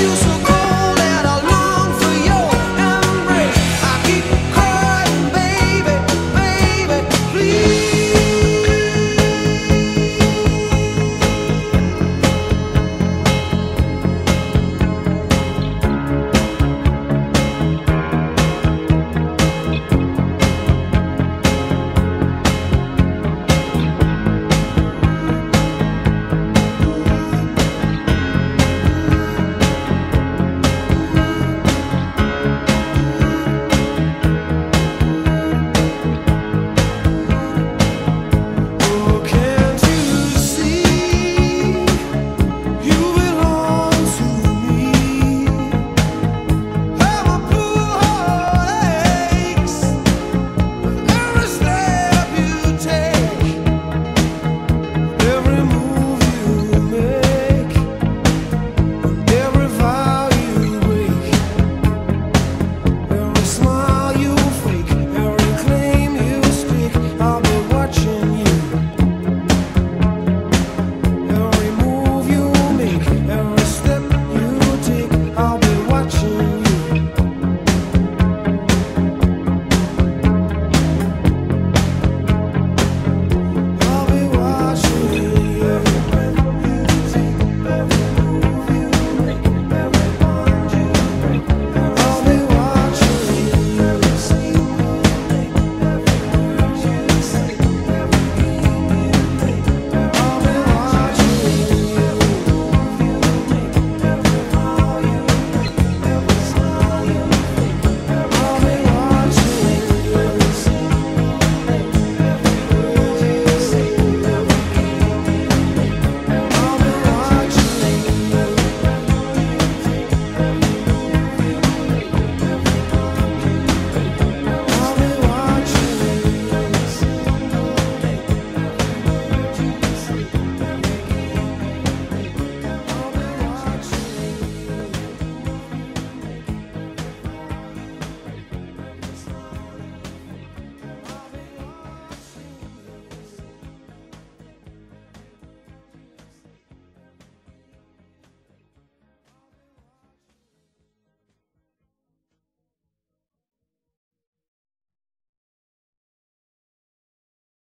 e o